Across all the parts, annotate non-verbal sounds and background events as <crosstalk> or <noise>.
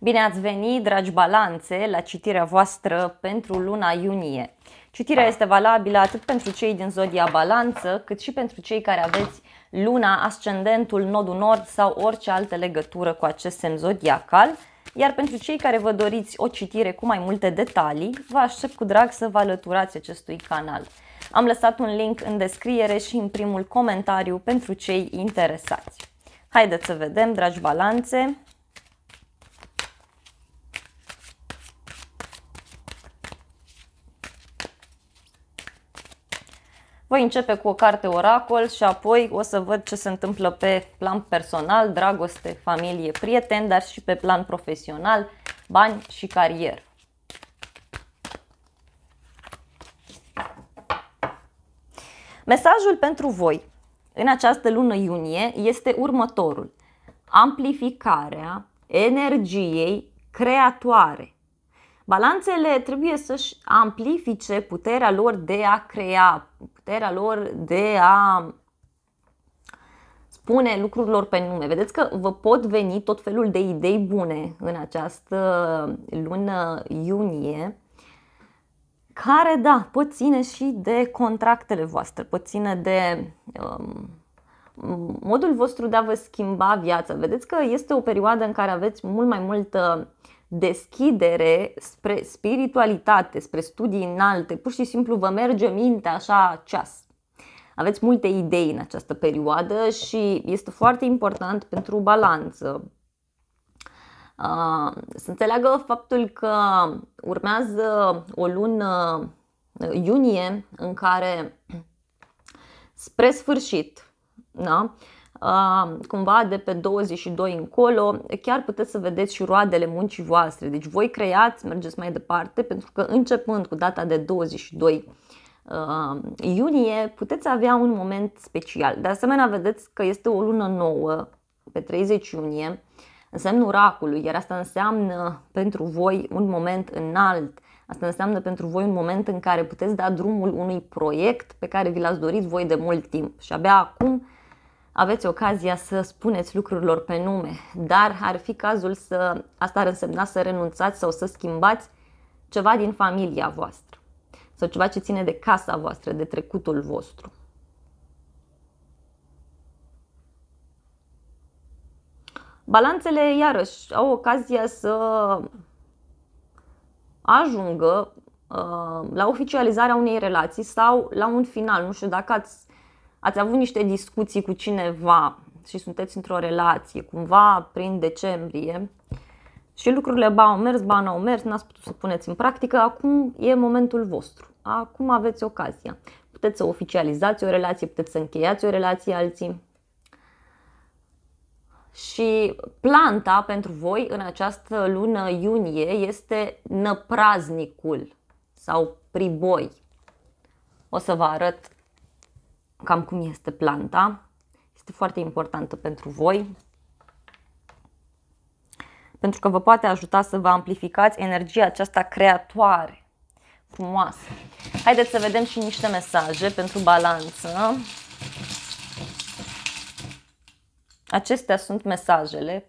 Bine ați venit, dragi balanțe, la citirea voastră pentru luna iunie. Citirea este valabilă atât pentru cei din zodia balanță, cât și pentru cei care aveți luna, ascendentul, nodul nord sau orice altă legătură cu acest semn zodiacal. Iar pentru cei care vă doriți o citire cu mai multe detalii, vă aștept cu drag să vă alăturați acestui canal. Am lăsat un link în descriere și în primul comentariu pentru cei interesați. Haideți să vedem, dragi balanțe, Voi începe cu o carte oracol și apoi o să văd ce se întâmplă pe plan personal, dragoste, familie, prieteni, dar și pe plan profesional, bani și carieră. Mesajul pentru voi în această lună iunie este următorul. Amplificarea energiei creatoare Balanțele trebuie să-și amplifice puterea lor de a crea, puterea lor de a spune lucrurilor pe nume. Vedeți că vă pot veni tot felul de idei bune în această lună iunie, care, da, pot ține și de contractele voastre, pot ține de um, modul vostru de a vă schimba viața. Vedeți că este o perioadă în care aveți mult mai multă deschidere spre spiritualitate, spre studii înalte, pur și simplu vă merge mintea așa ceas. Aveți multe idei în această perioadă și este foarte important pentru balanță să înțeleagă faptul că urmează o lună iunie în care spre sfârșit da, cumva de pe 22 încolo, chiar puteți să vedeți și roadele muncii voastre. Deci voi creați, mergeți mai departe, pentru că începând cu data de 22 iunie, puteți avea un moment special. De asemenea, vedeți că este o lună nouă, pe 30 iunie, înseamnă oracului, iar asta înseamnă pentru voi un moment înalt. Asta înseamnă pentru voi un moment în care puteți da drumul unui proiect pe care vi l-ați dorit voi de mult timp. Și abia acum aveți ocazia să spuneți lucrurilor pe nume, dar ar fi cazul să, asta ar însemna să renunțați sau să schimbați ceva din familia voastră sau ceva ce ține de casa voastră, de trecutul vostru. Balanțele, iarăși, au ocazia să ajungă uh, la oficializarea unei relații sau la un final. Nu știu dacă ați ați avut niște discuții cu cineva și sunteți într-o relație cumva prin decembrie și lucrurile ba au mers, ba n-au mers, n-ați putut să puneți în practică, acum e momentul vostru. Acum aveți ocazia. Puteți să oficializați o relație, puteți să încheiați o relație alții. Și planta pentru voi în această lună iunie este năpraznicul sau priboi. O să vă arăt cam cum este planta. Este foarte importantă pentru voi pentru că vă poate ajuta să vă amplificați energia aceasta creatoare, frumoasă. Haideți să vedem și niște mesaje pentru balanță. Acestea sunt mesajele.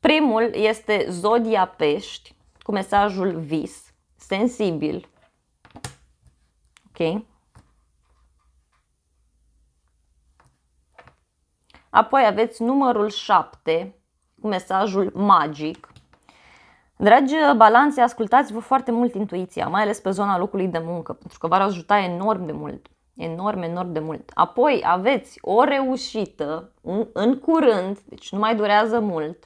Primul este Zodia Pești cu mesajul vis, sensibil. Ok? Apoi aveți numărul 7 cu mesajul magic. Dragi balanțe, ascultați-vă foarte mult intuiția, mai ales pe zona locului de muncă, pentru că v-ar ajuta enorm de mult. Enorm, enorm de mult. Apoi aveți o reușită în curând, deci nu mai durează mult.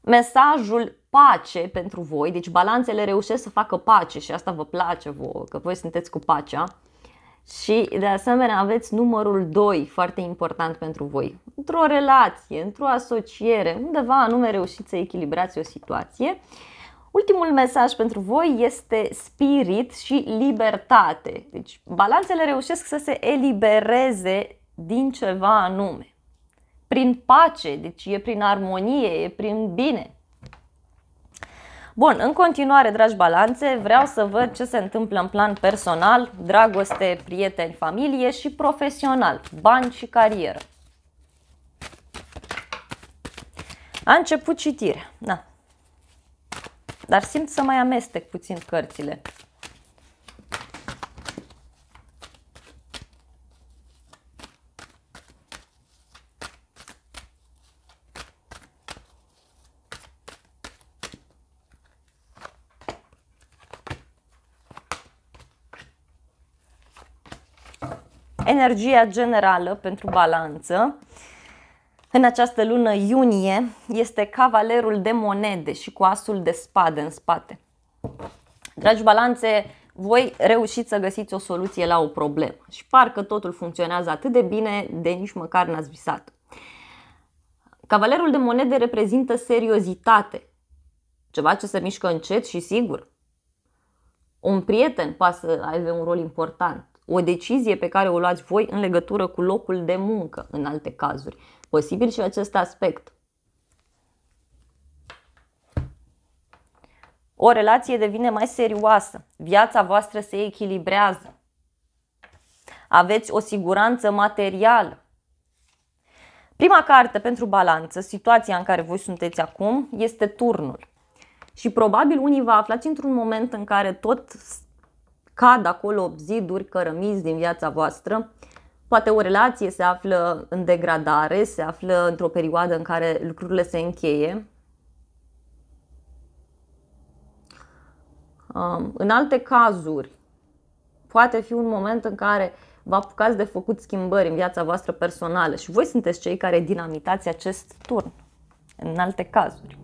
Mesajul pace pentru voi, deci balanțele reușesc să facă pace și asta vă place vouă, că voi sunteți cu pacea. Și de asemenea aveți numărul 2, foarte important pentru voi. Într-o relație, într-o asociere, undeva anume reușiți să echilibrați o situație. Ultimul mesaj pentru voi este spirit și libertate. Deci balanțele reușesc să se elibereze din ceva anume. Prin pace, deci e prin armonie, e prin bine. Bun, în continuare, dragi balanțe, vreau să văd ce se întâmplă în plan personal, dragoste, prieteni, familie și profesional, bani și carieră. A început citirea, da. Dar simt să mai amestec puțin cărțile. Energia generală pentru balanță în această lună iunie este cavalerul de monede și cu asul de spade în spate. Dragi balanțe, voi reușiți să găsiți o soluție la o problemă și parcă totul funcționează atât de bine de nici măcar n-ați visat. Cavalerul de monede reprezintă seriozitate, ceva ce se mișcă încet și sigur. Un prieten poate să aibă un rol important o decizie pe care o luați voi în legătură cu locul de muncă în alte cazuri. Posibil și acest aspect. O relație devine mai serioasă, viața voastră se echilibrează, aveți o siguranță materială. Prima carte pentru balanță, situația în care voi sunteți acum, este turnul. Și probabil unii vă aflați într-un moment în care tot cad acolo ziduri, cărămizi din viața voastră. Poate o relație se află în degradare, se află într-o perioadă în care lucrurile se încheie. Um, în alte cazuri, poate fi un moment în care vă apucați de făcut schimbări în viața voastră personală și voi sunteți cei care dinamitați acest turn. În alte cazuri.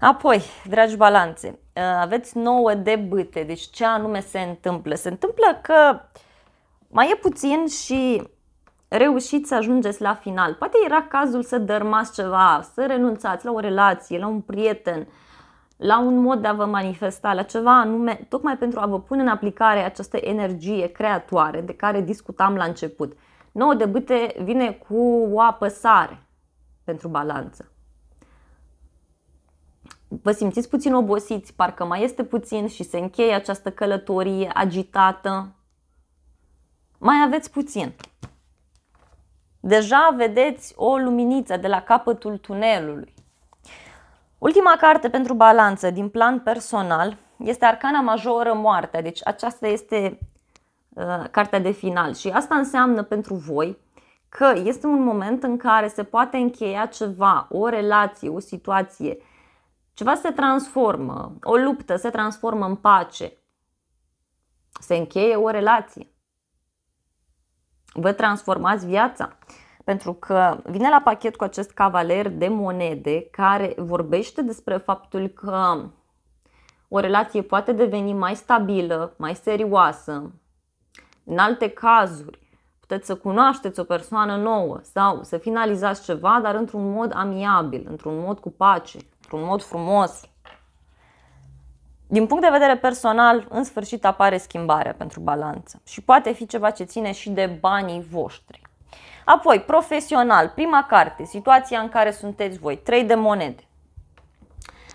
Apoi, dragi balanțe, uh, aveți nouă de bâte. Deci ce anume se întâmplă? Se întâmplă că mai e puțin și reușiți să ajungeți la final. Poate era cazul să dărmați ceva, să renunțați la o relație, la un prieten, la un mod de a vă manifesta, la ceva anume, tocmai pentru a vă pune în aplicare această energie creatoare de care discutam la început. Nouă de bâte vine cu o apăsare pentru balanță vă simțiți puțin obosiți, parcă mai este puțin și se încheie această călătorie agitată. Mai aveți puțin. Deja vedeți o luminiță de la capătul tunelului. Ultima carte pentru balanță din plan personal este Arcana Majoră Moartea. Deci aceasta este uh, cartea de final și asta înseamnă pentru voi că este un moment în care se poate încheia ceva, o relație, o situație ceva se transformă, o luptă se transformă în pace. Se încheie o relație. Vă transformați viața. Pentru că vine la pachet cu acest cavaler de monede care vorbește despre faptul că o relație poate deveni mai stabilă, mai serioasă. În alte cazuri, puteți să cunoașteți o persoană nouă sau să finalizați ceva, dar într-un mod amiabil, într-un mod cu pace într-un mod frumos. Din punct de vedere personal, în sfârșit apare schimbarea pentru balanță și poate fi ceva ce ține și de banii voștri. Apoi, profesional, prima carte, situația în care sunteți voi, 3 de monede.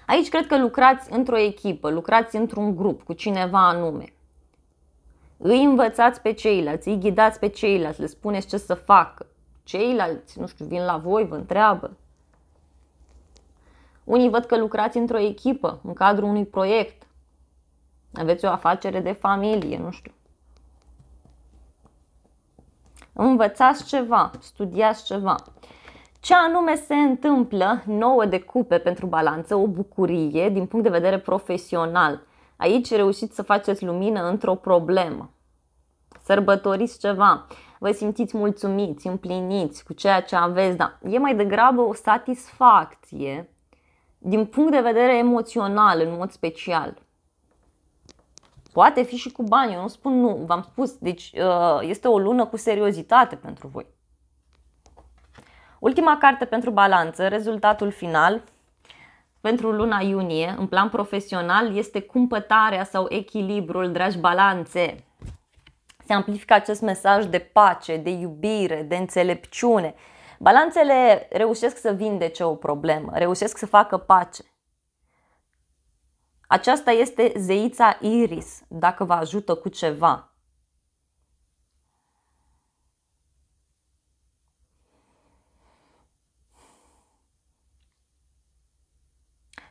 Aici cred că lucrați într-o echipă, lucrați într-un grup cu cineva anume. Îi învățați pe ceilalți, îi ghidați pe ceilalți, le spuneți ce să facă. Ceilalți, nu știu, vin la voi, vă întreabă. Unii văd că lucrați într-o echipă, în cadrul unui proiect. Aveți o afacere de familie, nu știu. Învățați ceva, studiați ceva. Ce anume se întâmplă nouă de cupe pentru balanță, o bucurie din punct de vedere profesional. Aici reușiți să faceți lumină într-o problemă. Sărbătoriți ceva, vă simțiți mulțumiți, împliniți cu ceea ce aveți, dar e mai degrabă o satisfacție din punct de vedere emoțional, în mod special. Poate fi și cu bani, eu nu spun nu, v-am spus, deci uh, este o lună cu seriozitate pentru voi. Ultima carte pentru balanță, rezultatul final pentru luna iunie, în plan profesional, este cumpătarea sau echilibrul, dragi balanțe. Se amplifică acest mesaj de pace, de iubire, de înțelepciune, Balanțele reușesc să vindece o problemă, reușesc să facă pace. Aceasta este zeița Iris, dacă vă ajută cu ceva.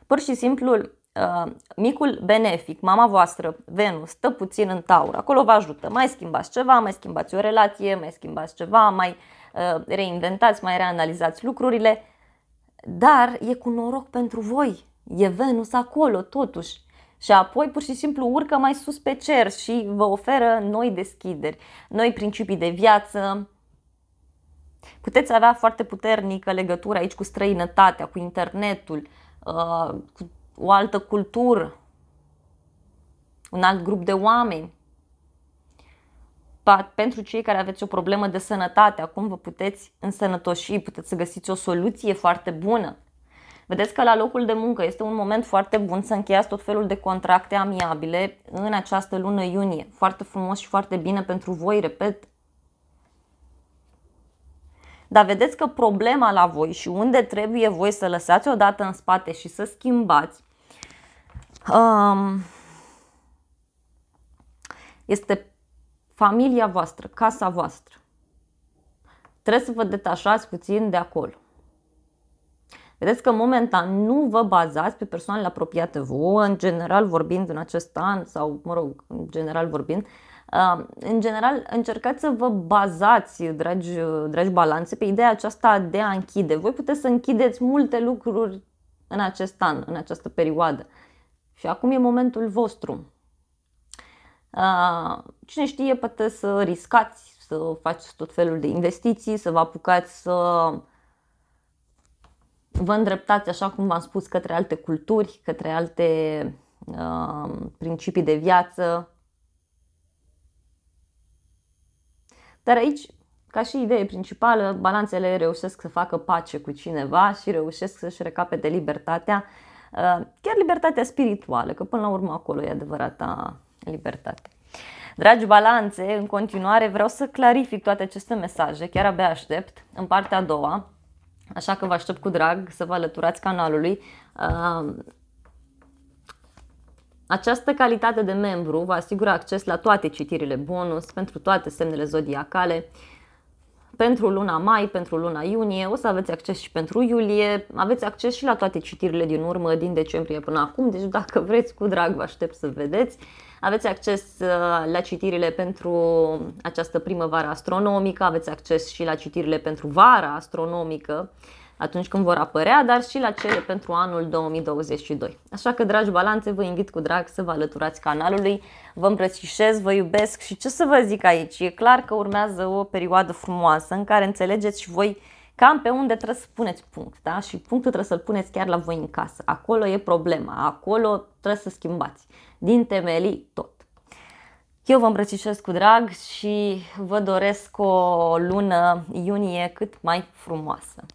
Pur și simplu uh, micul benefic, mama voastră, Venus, stă puțin în taur, acolo vă ajută. Mai schimbați ceva, mai schimbați o relație, mai schimbați ceva, mai uh, reinventați, mai reanalizați lucrurile, dar e cu noroc pentru voi. E Venus acolo, totuși. Și apoi pur și simplu urcă mai sus pe cer și vă oferă noi deschideri, noi principii de viață. Puteți avea foarte puternică legătură aici cu străinătatea, cu internetul, uh, cu o altă cultură, un alt grup de oameni. Pentru cei care aveți o problemă de sănătate, acum vă puteți însănătoși, puteți să găsiți o soluție foarte bună Vedeți că la locul de muncă este un moment foarte bun să încheiați tot felul de contracte amiabile în această lună iunie. Foarte frumos și foarte bine pentru voi, repet. Dar vedeți că problema la voi și unde trebuie voi să lăsați odată în spate și să schimbați um, este familia voastră, casa voastră. Trebuie să vă detașați puțin de acolo. Vedeți că momentan nu vă bazați pe persoanele apropiate vouă, în general vorbind în acest an sau, mă rog, în general vorbind, uh, în general, încercați să vă bazați, dragi, dragi balanțe, pe ideea aceasta de a închide. Voi puteți să închideți multe lucruri în acest an, în această perioadă. Și acum e momentul vostru. Uh, cine știe, poate să riscați, să faceți tot felul de investiții, să vă apucați să vă îndreptați, așa cum v-am spus, către alte culturi, către alte uh, principii de viață. Dar aici, ca și idee principală, balanțele reușesc să facă pace cu cineva și reușesc să-și recapete libertatea, uh, chiar libertatea spirituală, că până la urmă acolo e adevărata libertate. Dragi balanțe, în continuare vreau să clarific toate aceste mesaje, chiar abia aștept, în partea a doua, Așa că vă aștept cu drag să vă alăturați canalului. Această calitate de membru vă asigură acces la toate citirile bonus pentru toate semnele zodiacale. Pentru luna mai, pentru luna iunie, o să aveți acces și pentru iulie, aveți acces și la toate citirile din urmă, din decembrie până acum, deci dacă <laughs> vreți, cu drag vă aștept să vedeți. Aveți acces uh, la citirile pentru această primăvară astronomică, aveți acces și la citirile pentru vara astronomică, atunci când vor apărea, dar și la cele pentru anul 2022. Așa că, dragi balanțe, vă invit cu drag să vă alăturați canalului, vă îmbrățișez, vă iubesc și ce să vă zic aici, e clar că urmează o perioadă frumoasă în care înțelegeți și voi cam pe unde trebuie să puneți punct, da? Și punctul trebuie să-l puneți chiar la voi în casă. Acolo e problema, acolo trebuie să schimbați. Din temelii tot. Eu vă îmbrățișez cu drag și vă doresc o lună iunie cât mai frumoasă.